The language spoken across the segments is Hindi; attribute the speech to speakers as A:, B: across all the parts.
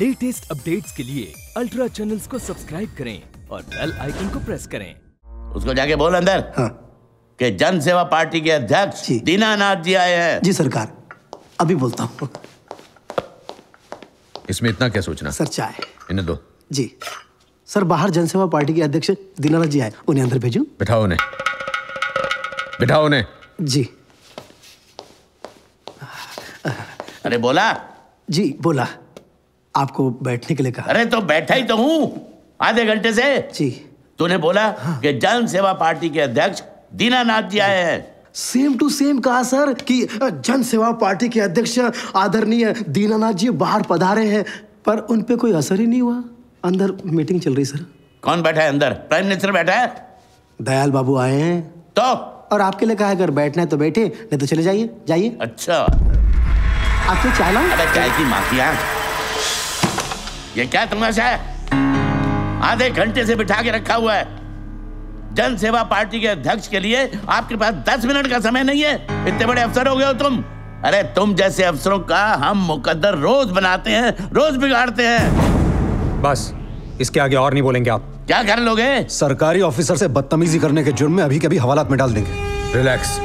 A: लेटेस्ट अपडेट्स के लिए अल्ट्रा चैनल्स को सब्सक्राइब करें और बेल आइकन को प्रेस करें।
B: उसको जाके बोल अंदर
C: हाँ।
B: कि जन सेवा पार्टी के अध्यक्ष। दीनानाथ जी आए हैं।
C: जी सरकार अभी बोलता हूँ।
D: इसमें इतना क्या सोचना?
C: सर चाय।
D: इन्हें दो।
C: जी। सर बाहर जनसेवा पार्टी के अध्यक्ष दीनानाथ जी आए। उन्हें अंदर भेजू?
D: बिठाओ उन्हें। बिठाओ उन्हें।
C: जी।
B: अरे बोला।
C: जी बोला। आपको बैठने के लिए कहा।
B: अरे तो बैठा ही तो हूँ। आधे घंटे से।
C: जी।
B: तूने बोला हाँ। कि जन सेवा पार्टी के अध्यक्ष दीनानाथ जी आए हैं।
C: सेम टू सेम कहा सर कि जन सेवा पार्टी के अध्यक्ष आदरणीय दीनानाथ जी बाहर पधारे हैं पर उन पे कोई असर ही नहीं हुआ। अंदर मीटिंग चल रही सर
B: कौन बैठा है अंदर? प्राइम मिनिस्टर बैठा है?
C: दयाल बाबू आए हैं।
B: तो?
C: और आपके लिए कहा अगर बैठना है तो बैठे नहीं तो चले जाइए जाइए।
B: अच्छा।
C: आपके चाय लाऊं?
B: चाय की माफिया। ये क्या तमाशा है? आधे घंटे से बिठा के रखा हुआ है। जन सेवा पार्टी के अध्यक्ष के लिए आपके पास दस मिनट का समय नहीं है। इतने बड़े अफसर हो गए हो तुम। अरे तुम जैसे अफसरों का हम मुकद्दर रोज बनाते हैं रोज बिगाड़ते हैं।
E: बस इसके आगे और नहीं बोलेंगे आप।
B: क्या कर लोगे?
E: सरकारी ऑफिसर से बदतमीजी करने के जुर्म में अभी कभी हवालात में डाल देंगे।
D: रिलैक्स।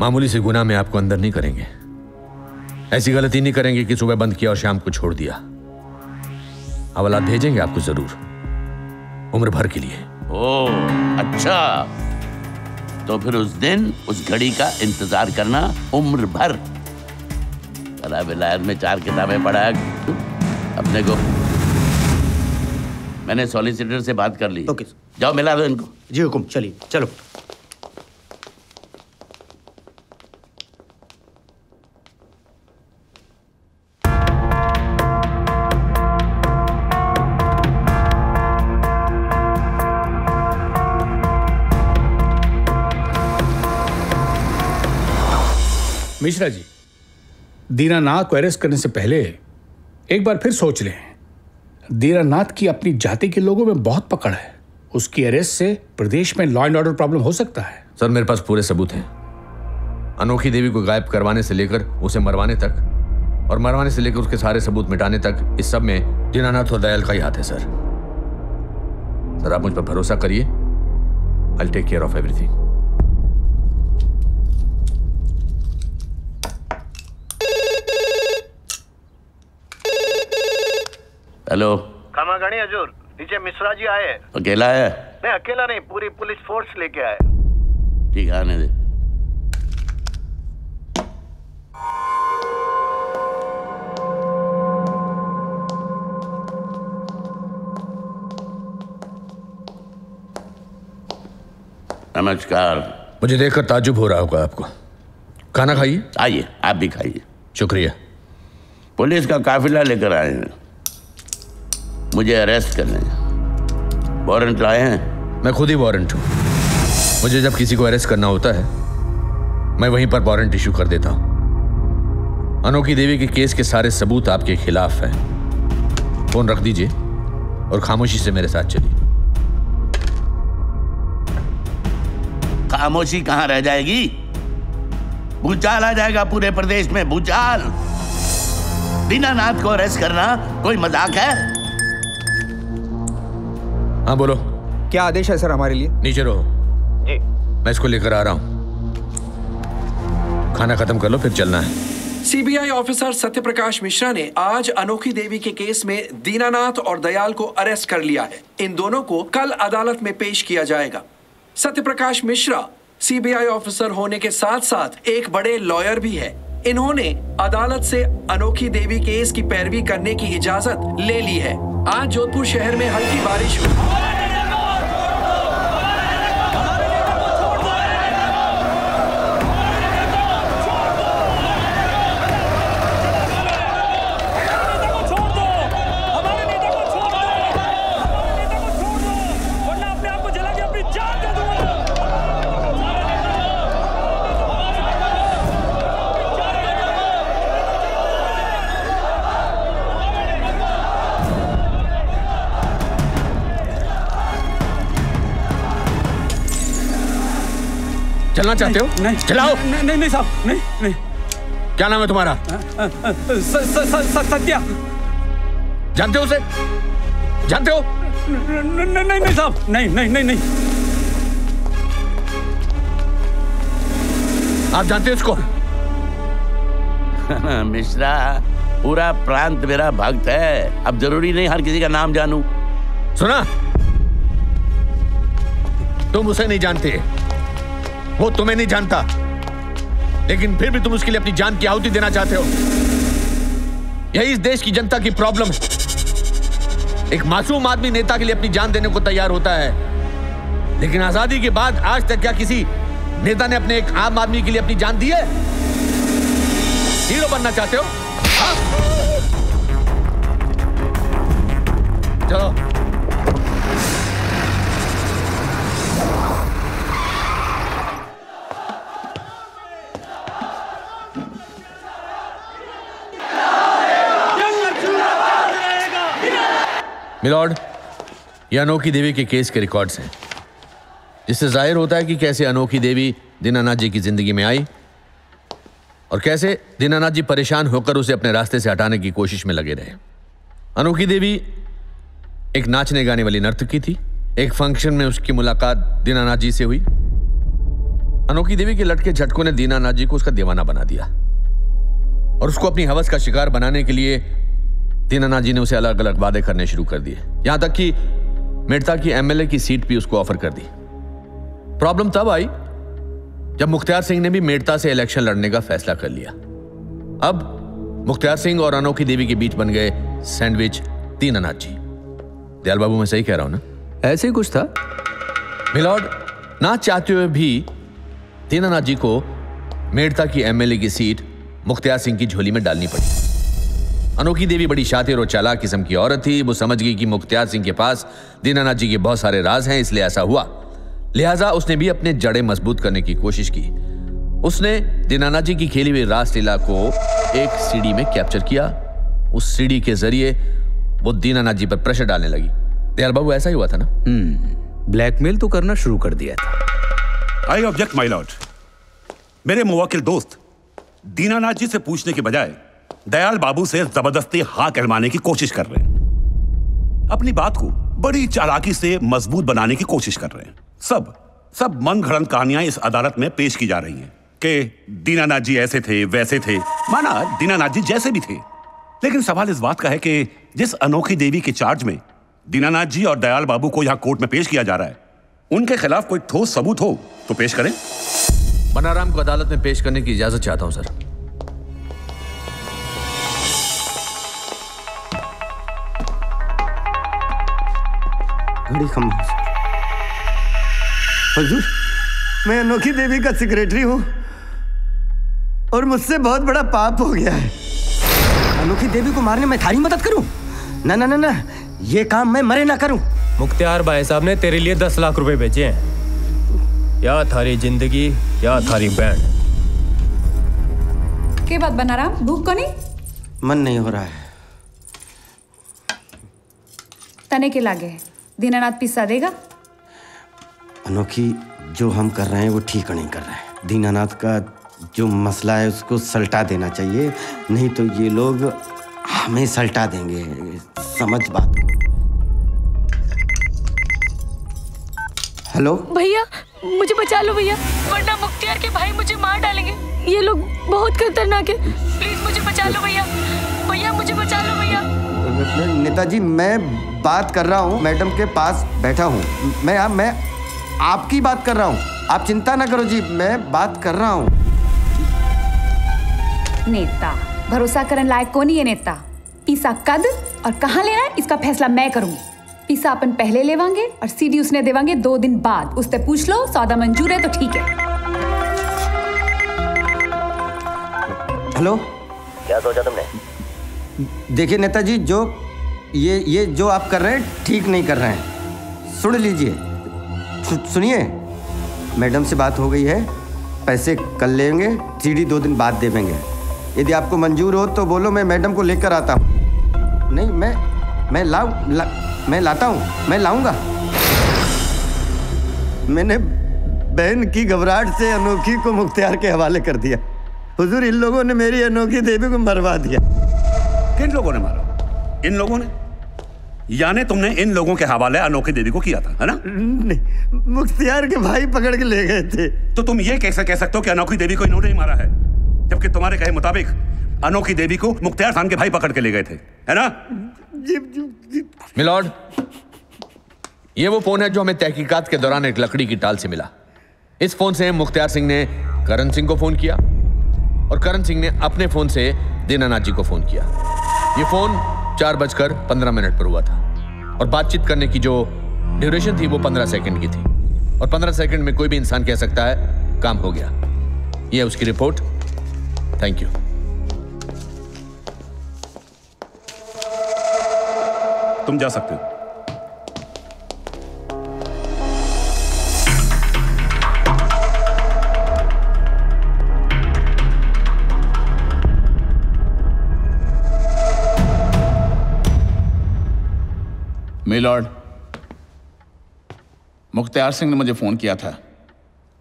D: मामूली से गुना में आपको अंदर नहीं करेंगे। ऐसी गलती नहीं करेंगे कि सुबह बंद किया और शाम को छोड़ दिया। हवालात भेजेंगे आपको ज़रूर। उम्र भर के लिए।
B: ओ अच्छा। तो फिर उस दिन उस घड़ी का इंतज़ार करना उम्र भर। अला विलायत में चार किताबें पढ़ा। अपने को मैंने सॉलिसिटर से बात कर ली।
C: ओके।
B: जाओ मिला दो इनको।
C: जी हुकुम। चलिए चलो।
F: दीनानाथ को अरेस्ट करने से पहले एक बार फिर सोच लें। दीनानाथ की अपनी जाति के लोगों में बहुत पकड़ है। उसकी अरेस्ट से प्रदेश में लॉ एंड ऑर्डर प्रॉब्लम हो सकता है।
D: सर, मेरे पास पूरे सबूत हैं। अनोखी देवी को गायब करवाने से लेकर उसे मरवाने तक और मरवाने से लेकर उसके सारे सबूत मिटाने तक इस सब में दीनानाथ और दयाल का ही हाथ है, सर। सर, आप मुझ पर भरोसा करिए। I take care of everything
B: hello
G: खमागणी हजूर? नीचे मिश्रा जी आए।
B: अकेला है?
G: नहीं अकेला नहीं पूरी पुलिस फोर्स लेके आए।
B: ठीक है आने दे। नमस्कार।
D: मुझे देखकर ताजुब हो रहा होगा आपको। खाना खाइए?
B: आइए आप भी खाइए।
D: शुक्रिया।
B: पुलिस का काफिला लेकर आए हैं। मुझे अरेस्ट करने वारंट लाए हैं?
D: मैं खुद ही वारंट हूँ। मुझे जब किसी को अरेस्ट करना होता है मैं वहीं पर वारंट इशू कर देता हूँ। अनोखी देवी के केस के सारे सबूत आपके खिलाफ हैं। फ़ोन रख दीजिए और खामोशी से मेरे साथ चलिए।
B: खामोशी कहाँ रह जाएगी? भूचाल आ जाएगा पूरे प्रदेश में भूचाल। दीनानाथ को अरेस्ट करना कोई मज़ाक है?
D: हाँ बोलो।
E: क्या आदेश है सर हमारे लिए?
D: नीचे रहो।
G: जी।
D: मैं इसको लेकर आ रहा हूँ। खाना खत्म कर लो फिर चलना है।
H: सीबीआई ऑफिसर सत्यप्रकाश मिश्रा ने आज अनोखी देवी के केस में दीनानाथ और दयाल को अरेस्ट कर लिया है। इन दोनों को कल अदालत में पेश किया जाएगा। सत्यप्रकाश मिश्रा सीबीआई ऑफिसर होने के साथ साथ एक बड़े लॉयर भी है। इन्होंने अदालत से अनोखी देवी केस की पैरवी करने की इजाज़त ले ली है। आज जोधपुर शहर में हल्की बारिश हुई।
D: चलना चाहते हो?
I: नहीं
D: चलाओ।
I: नहीं नहीं, नहीं साहब नहीं नहीं।
D: क्या नाम है तुम्हारा?
J: सत्या।
D: जानते हो उसे? जानते हो?
J: नहीं नहीं नहीं साहब नहीं नहीं नहीं नहीं।
D: आप जानते हो इसको
B: मिश्रा पूरा प्रांत मेरा भक्त है। अब ज़रूरी नहीं हर किसी का नाम जानूं।
D: सुना? तुम उसे नहीं जानते। वो तुम्हें नहीं जानता। लेकिन फिर भी तुम उसके लिए अपनी जान की आहुति देना चाहते हो। यही इस देश की जनता की प्रॉब्लम है। एक मासूम आदमी नेता के लिए अपनी जान देने को तैयार होता है। लेकिन आज़ादी के बाद आज तक क्या किसी नेता ने अपने एक आम आदमी के लिए अपनी जान दी है? हीरो बनना चाहते हो? हाँ? चलो। मिलॉर्ड ये अनोखी देवी के केस के रिकॉर्ड्स हैं। जिससे ज़ाहिर होता है कि कैसे अनोखी देवी दीनानाथ जी की ज़िंदगी में आई और कैसे दीनानाथ जी परेशान होकर उसे अपने रास्ते से हटाने की कोशिश में लगे रहे। अनोखी देवी एक नाचने गाने वाली नर्तकी थी। एक फ़ंक्शन में उसकी मुलाकात दीनानाथ जी से हुई। अनोखी देवी के लटके झटकों ने दीनानाथ जी को उसका दीवाना बना दिया और उसको अपनी हवस का शिकार बनाने के लिए दीनानाथ जी ने उसे अलग अलग वादे करने शुरू कर दिए। यहाँ तक कि मेड़ता की एमएलए की सीट भी उसको ऑफ़र कर दी। प्रॉब्लम तब आई जब मुख्तियार सिंह ने भी मेड़ता से इलेक्शन लड़ने का फैसला कर लिया। अब मुख्तियार सिंह और अनोखी देवी के बीच बन गए सैंडविच दीनानाथ जी। दयाल बाबू मैं सही कह रहा हूँ ना?
K: ऐसे ही कुछ था।
D: मिलॉर्ड ना चाहते हुए भी दीनानाथ जी को मेड़ता की एमएलए की सीट मुख्तियार सिंह की झोली में डालनी पड़ी। अनोखी देवी बड़ी शातिर और चालाक किस्म की औरत थी। वो समझ गई कि मुख्तियार सिंह के पास दीनानाथ जी के बहुत सारे राज हैं इसलिए ऐसा हुआ। लिहाजा उसने भी अपने जड़े मज़बूत करने की कोशिश की। उसने दीनानाथ जी की खेली हुई रासलीला को एक सीडी में कैप्चर किया। उस सीडी के ज़रिए वो दीनानाथ जी पर प्रेशर डालने लगी। दयाल बाबू ऐसा ही हुआ था ना?
K: ब्लैकमेल तो करना शुरू कर दिया था।
I: आई ऑब्जेक्ट माई लॉर्ड मेरे मुवक्किल दोस्त दीनानाथ जी से पूछने के बजाय दयाल बाबू से ज़बरदस्ती हाँ कहलवाने की कोशिश कर रहे हैं। अपनी बात को बड़ी चालाकी से मज़बूत बनाने की कोशिश कर रहे हैं। सब सब मन घड़न कहानियाँ इस अदालत में पेश की जा रही हैं कि दीनानाथ जी ऐसे थे, वैसे थे। माना दीनानाथ जी जैसे भी थे। लेकिन सवाल इस बात का है कि जिस अनोखी देवी के चार्ज में दीनानाथ जी और दयाल बाबू को यहाँ कोर्ट में पेश किया जा रहा है, उनके खिलाफ कोई ठोस सबूत हो तो पेश करें।
D: बनाराम को अदालत में पेश करने की इजाज़त चाहता हूँ, सर।
L: घड़ी खम हजूर मैं अनोखी देवी का सेक्रेटरी हूँ और मुझसे बहुत बड़ा पाप हो गया है। अनोखी देवी को मारने में थारी मदद करूँ? ना ना ना ना ये काम मैं मरे ना करूँ।
M: मुख्तियार भाई साहब ने तेरे लिए दस लाख रुपए भेजे हैं। या थारी ज़िंदगी या थारी बैंड।
N: के बात बना रहा भूख को नहीं?
L: मन नहीं हो रहा है।
N: तने के लागे दीनानाथ पिस्सा देगा।
L: अनोखी जो हम कर रहे हैं वो ठीक नहीं कर रहे हैं। दीनानाथ का जो मसला है उसको सल्टा देना चाहिए। नहीं तो ये लोग हमें सल्टा देंगे। समझ बात। हेलो?
O: भैया मुझे बचा लो भैया। वरना मुख्तियार के भाई मुझे मार डालेंगे। ये लोग बहुत खतरनाक है। प्लीज़ मुझे बचा लो भैया। भैया मुझे बचा लो। भैया
L: नेताजी मैं बात कर रहा हूँ मैडम के पास बैठा हूँ। मैं आप मैं आपकी बात कर रहा हूँ। आप चिंता ना करो जी मैं बात कर रहा हूँ।
N: नेता भरोसा करने लायक कौन ही है नेता? पीसा कद और कहाँ लेना है इसका फैसला मैं करूँगी। पीसा अपन पहले लेवांगे और सीडी उसने देवांगे दो दिन बाद। उससे पूछ लो सौदा मंजूर है तो ठीक है।
L: हेलो?
P: क्या सोचा तुमने?
L: देखिए नेताजी जो ये ये जो आप कर रहे हैं ठीक नहीं कर रहे हैं। सुन लीजिए। सुनिए। मैडम से बात हो गई है। पैसे कल लेंगे सीढ़ी दो दिन बाद देवेंगे यदि आपको मंजूर हो तो बोलो मैं मैडम को लेकर आता हूँ। नहीं मैं मैं लाऊं ला, मैं लाता हूँ मैं लाऊँगा। मैंने बहन की घबराहट से अनोखी को मुख्तियार के हवाले कर दिया। हुजूर इन लोगों ने मेरी अनोखी देवी को मरवा दिया।
I: किन लोगों ने मारा। इन लोगों ने? यानी तुमने इन लोगों के हवाले अनोखी देवी को किया था है ना?
L: नहीं मुख्तियार के भाई पकड़ के ले गए थे।
I: तो तुम ये कैसे कह सकते हो कि अनोखी देवी को इन्होंने ही मारा है? जबकि तुम्हारे कहे मुताबिक अनोखी देवी को मुख्तियार खान के भाई पकड़ के ले गए थे है ना?
D: मिलॉर्ड ये वो फ़ोन है जो हमें तहकीकात के दौरान एक लकड़ी की टाल से मिला। इस फ़ोन से मुख्तियार सिंह ने करण सिंह को फ़ोन किया और करण सिंह ने अपने फ़ोन से दीनानाथ जी को फ़ोन किया। ये फ़ोन चार बजकर पंद्रह मिनट पर हुआ था। और बातचीत करने की जो ड्यूरेशन थी, वो पंद्रह सेकंड की थी। और पंद्रह सेकंड में कोई भी इंसान कह सकता है, काम हो गया। ये उसकी रिपोर्ट। थैंक यू
I: तुम जा सकते हो।
Q: मिलॉर्ड मुख्तियार सिंह ने मुझे फ़ोन किया था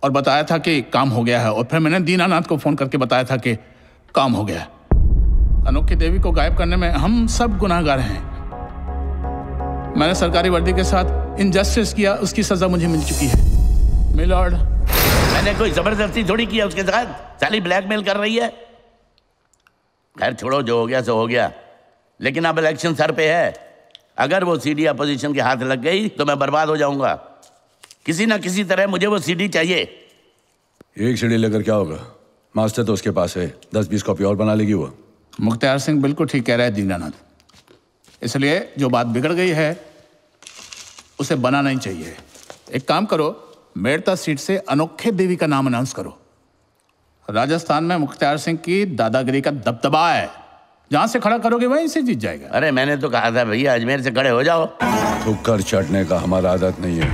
Q: और बताया था कि काम हो गया है और फिर मैंने दीनानाथ को फ़ोन करके बताया था कि काम हो गया है। अनोखी देवी को गायब करने में हम सब गुनाहगार हैं। मैंने सरकारी वर्दी के साथ इनजस्टिस किया, उसकी सज़ा मुझे मिल चुकी है। मिलॉर्ड।
B: मैंने कोई ज़बरदस्ती थोड़ी किया उसके साथ? साली ब्लैकमेल कर रही है? खैर छोड़ो, जो हो गया, सो हो गया। लेकिन अब इलेक्शन सर पे है। अगर वो सीडी अपोजिशन के हाथ लग गई तो मैं बर्बाद हो जाऊँगा। किसी ना किसी तरह मुझे वो सीडी चाहिए।
R: एक सीढ़ी लेकर क्या होगा? मास्टर तो उसके पास है। दस बीस कॉपी और बना लेगी वो।
Q: मुख्तियार सिंह बिल्कुल ठीक कह रहा है दीनानाथ। इसलिए जो बात बिगड़ गई है उसे बना नहीं चाहिए। एक काम करो मेड़ता सीट से अनोखे देवी का नाम अनाउंस करो। राजस्थान में मुख्तार सिंह की दादागिरी का दबदबा है। जहाँ से खड़ा करोगे वहीं से जीत जाएगा।
B: अरे मैंने तो कहा था भैया अजमेर से खड़े हो जाओ।
R: ठुक्कर चटने का हमारा आदत नहीं है।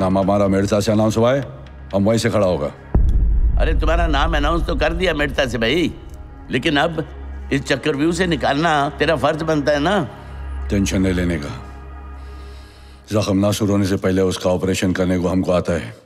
R: नाम हमारा मेड़ता से अनाउंस हुआ है हम वहीं से खड़ा होगा।
B: अरे तुम्हारा नाम अनाउंस तो कर दिया मेड़ता से भाई। लेकिन अब इस चक्रव्यूह से निकालना तेरा फ़र्ज़ बनता है ना?
R: टेंशन नहीं लेने का। जख्म ना शुरू होने से पहले उसका ऑपरेशन करने को हमको आता है।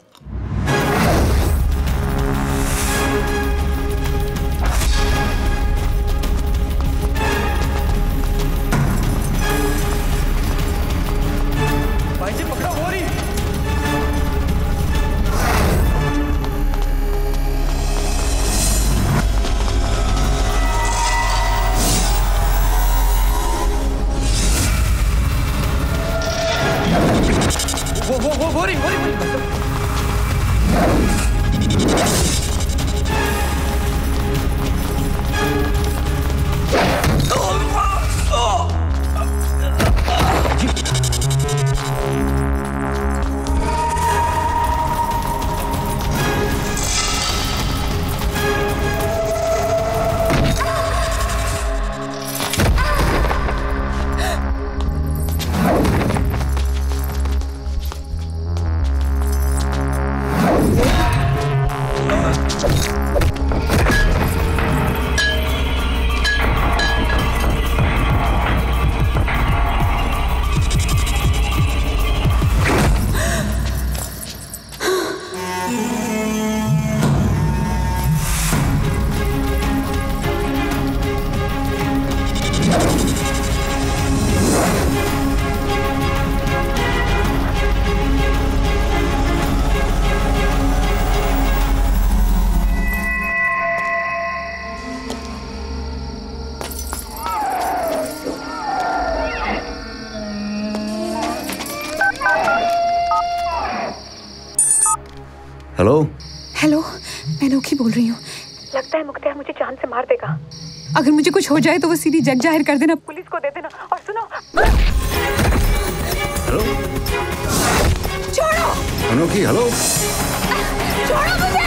N: मैं अनोखी बोल रही हूँ।
S: लगता है मुख्तियार मुझे जान से मार देगा।
N: अगर मुझे कुछ हो जाए तो वो सीधी जग ज़ाहिर कर देना।
S: पुलिस को दे देना। और सुनो।
R: हेलो?
N: छोड़ो।
R: अनोखी हेलो?
N: छोड़ो मुझे।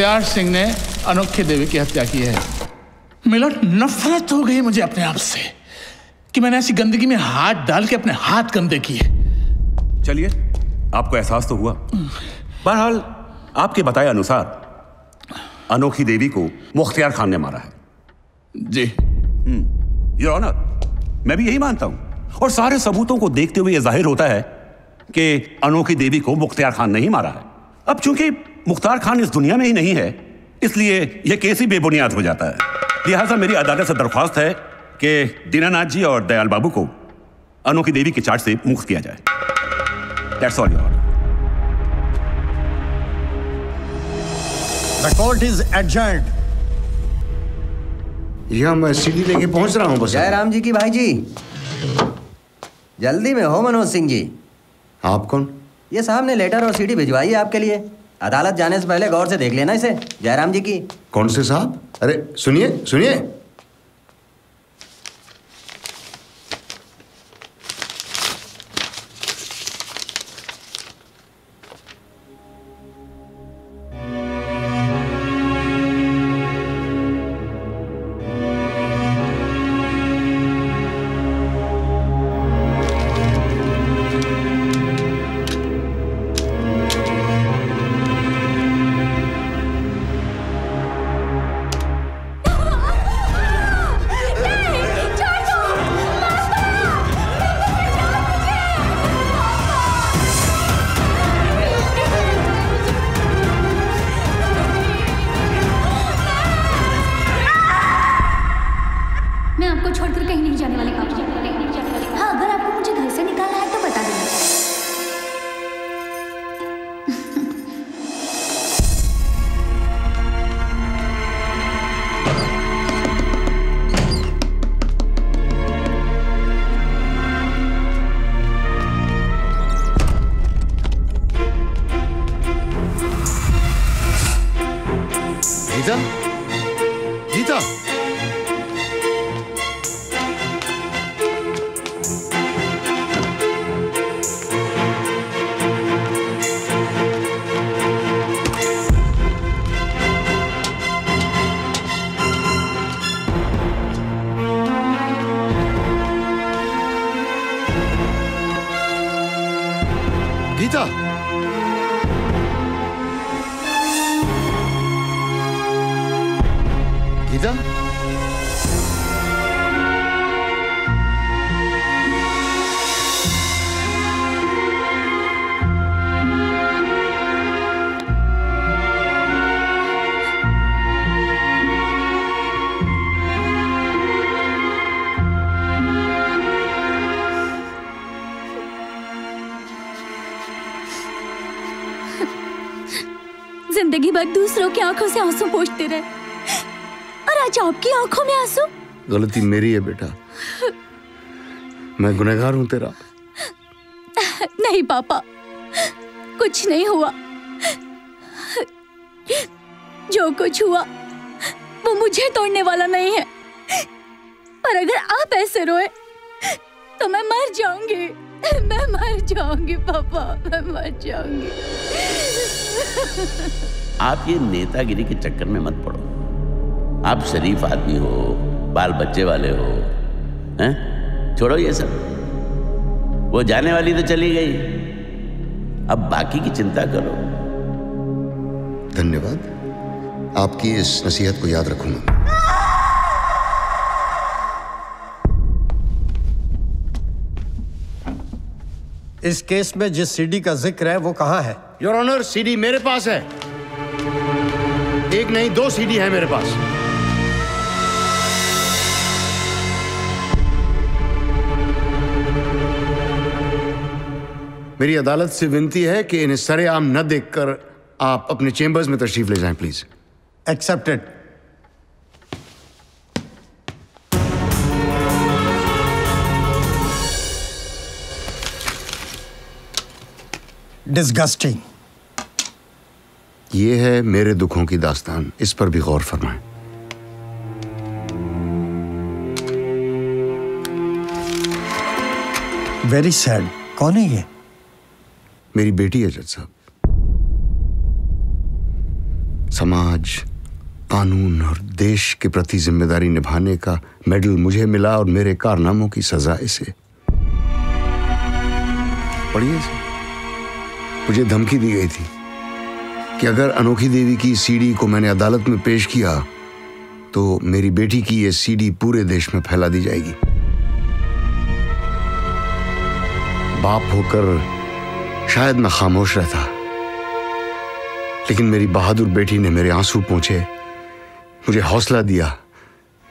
Q: मुख्तियार सिंह ने अनोखी देवी की हत्या की है। मिलट नफरत हो गई मुझे अपने आप से कि मैंने ऐसी गंदगी में हाथ डाल के अपने हाथ गंदे किए।
I: चलिए आपको एहसास तो हुआ। बहरहाल आपके बताए अनुसार अनोखी देवी को मुख्तियार खान ने मारा है।
Q: जी।
I: योर ऑनर मैं भी यही मानता हूँ। और सारे सबूतों को देखते हुए यह ज़ाहिर होता है कि अनोखी देवी को मुख्तियार खान नहीं मारा है। अब चूँकि मुख्तार खान इस दुनिया में ही नहीं है। इसलिए यह केस ही बेबुनियाद हो जाता है। लिहाजा मेरी अदालत से दरख्वास्त है कि दीनानाथ जी और दयाल बाबू को अनोखी देवी के चार्ज से मुक्त किया जाए। That's all your
T: The court is adjourned.
U: यह मैं सीढ़ी लेके पहुँच रहा हूँ बस।
L: जयराम जी की भाई जी जल्दी में हो मनोज सिंह जी।
U: आप कौन?
L: ये साहब ने लेटर और सीडी भिजवाई है आपके लिए। अदालत जाने से पहले गौर से देख लेना इसे, जयराम जी की।
U: कौन से साहब? अरे, सुनिए सुनिए।
V: मैं आपको छोड़कर कहीं नहीं जाने वाली हाँ अगर आपको Lisa! Gita? आँसू पोछते रहे। और आज आपकी आँखों में आँसू?
U: गलती मेरी है बेटा। मैं गुनहगार हूँ तेरा।
V: नहीं पापा कुछ नहीं हुआ। जो कुछ हुआ वो मुझे तोड़ने वाला नहीं है। पर अगर आप ऐसे रोए तो मैं मर जाऊँगी। मैं मर जाऊँगी पापा मैं मर जाऊँगी।
B: आप ये नेतागिरी के चक्कर में मत पड़ो। आप शरीफ आदमी हो बाल बच्चे वाले हो हैं? छोड़ो ये सब। वो जाने वाली तो चली गई। अब बाकी की चिंता करो।
U: धन्यवाद। आपकी इस नसीहत को याद रखूँगा।
T: इस केस में जिस सीडी का ज़िक्र है वो कहाँ है?
U: योर ऑनर सीडी मेरे पास है। एक नहीं, दो सीडी है मेरे पास। मेरी अदालत से विनती है कि इन्हें सरेआम न देखकर आप अपने चेंबर्स में तशरीफ़ ले जाएँ, प्लीज़।
T: एक्सेप्टेड डिस्गस्टिंग
U: ये है मेरे दुखों की दास्तान। इस पर भी गौर फरमाएँ।
T: वेरी सैड कौन है ये?
U: मेरी बेटी है जज साहब। समाज कानून और देश के प्रति ज़िम्मेदारी निभाने का मेडल मुझे मिला और मेरे कारनामों की सजा इसे। पढ़िए मुझे धमकी दी गई थी। कि अगर अनोखी देवी की सीडी को मैंने अदालत में पेश किया तो मेरी बेटी की यह सीडी पूरे देश में फैला दी जाएगी। बाप होकर शायद मैं खामोश रहता। लेकिन मेरी बहादुर बेटी ने मेरे आँसू पहुँचे मुझे हौसला दिया,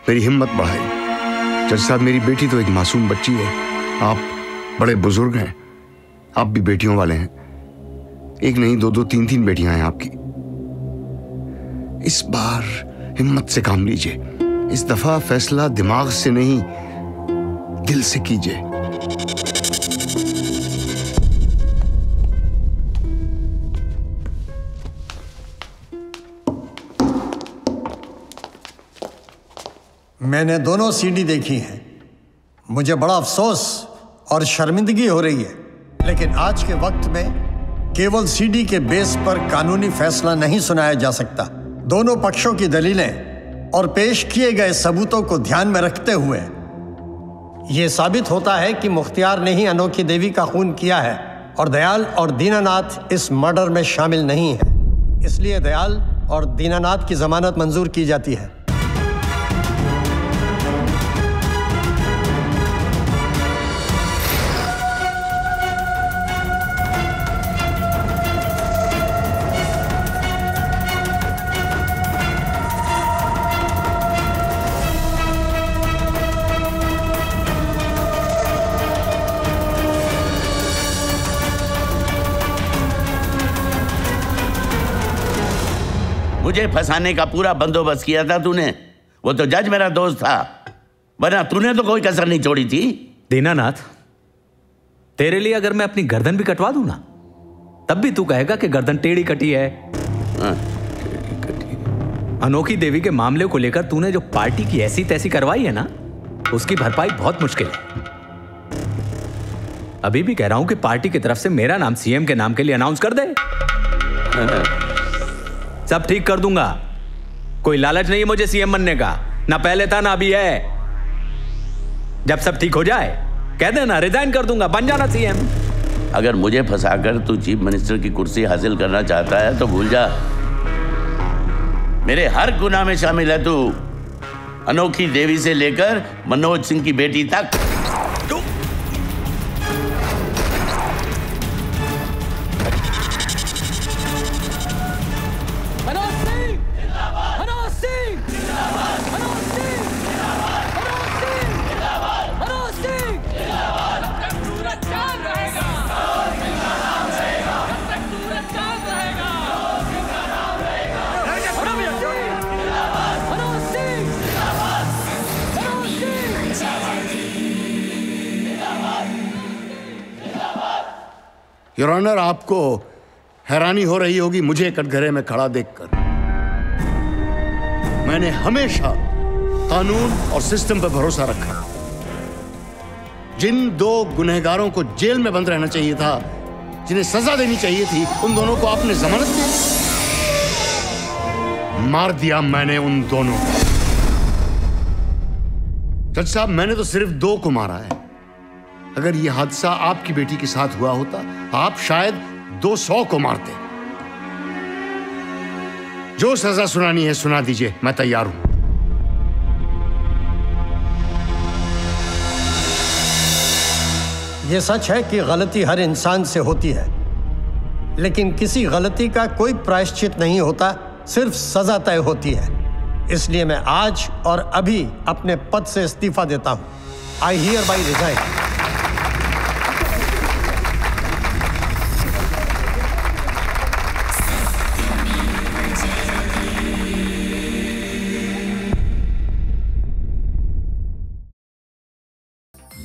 U: मेरी हिम्मत बढ़ाई। जज साहब, मेरी बेटी तो एक मासूम बच्ची है। आप बड़े बुज़ुर्ग हैं, आप भी बेटियों वाले हैं। एक नहीं, दो दो, तीन तीन बेटियाँ हैं आपकी। इस बार हिम्मत से काम लीजिए। इस दफ़ा फैसला दिमाग से नहीं, दिल से कीजिए।
T: मैंने दोनों सीडी देखी हैं। मुझे बड़ा अफसोस और शर्मिंदगी हो रही है। लेकिन आज के वक्त में केवल सीडी के बेस पर कानूनी फैसला नहीं सुनाया जा सकता। दोनों पक्षों की दलीलें और पेश किए गए सबूतों को ध्यान में रखते हुए। यह साबित होता है कि मुख्तियार ने ही अनोखी देवी का खून किया है और दयाल और दीनानाथ इस मर्डर में शामिल नहीं है। इसलिए दयाल और दीनानाथ की जमानत मंजूर की जाती है।
B: मुझे फंसाने का पूरा बंदोबस्त किया था तूने। वो तो जज मेरा दोस्त था। वरना तूने तो कोई कसर नहीं छोड़ी थी।
A: दीनानाथ तेरे लिए अगर मैं अपनी गर्दन भी कटवा दूँ ना तब भी तू कहेगा कि गर्दन टेढ़ी कटी है। अनोखी देवी के मामले को लेकर तूने जो पार्टी की ऐसी तैसी करवाई है ना उसकी भरपाई बहुत मुश्किल है। अभी भी कह रहा हूँ कि पार्टी की तरफ़ से मेरा नाम सीएम के नाम के लिए अनाउंस कर दे। सब ठीक कर दूँगा। कोई लालच नहीं मुझे सीएम बनने का। ना पहले था, ना अभी है। जब सब ठीक हो जाए, कह देना रिजाइन कर दूँगा, बन जाना सीएम
B: अगर मुझे फंसाकर तू चीफ मिनिस्टर की कुर्सी हासिल करना चाहता है तो भूल जा। मेरे हर गुनाह में शामिल है तू। अनोखी देवी से लेकर मनोज सिंह की बेटी तक।
U: योर ऑनर आपको हैरानी हो रही होगी, मुझे कटघरे में खड़ा देखकर। मैंने हमेशा कानून और सिस्टम पर भरोसा रखा। जिन दो गुनहगारों को जेल में बंद रहना चाहिए था, जिन्हें सजा देनी चाहिए थी, उन दोनों को आपने जमानत दी? मार दिया मैंने उन दोनों को। जज साहब, मैंने तो सिर्फ़ दो को मारा है। अगर यह हादसा आपकी बेटी के साथ हुआ होता, आप शायद दो सौ को मारते। जो सजा सुनानी है, सुना दीजिए, मैं तैयार हूँ।
T: यह सच है कि गलती हर इंसान से होती है। लेकिन किसी गलती का कोई प्रायश्चित नहीं होता, सिर्फ़ सजा तय होती है। इसलिए मैं आज और अभी अपने पद से इस्तीफा देता हूँ। I hereby resign